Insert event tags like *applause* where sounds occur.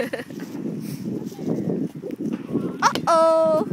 *laughs* Uh-oh.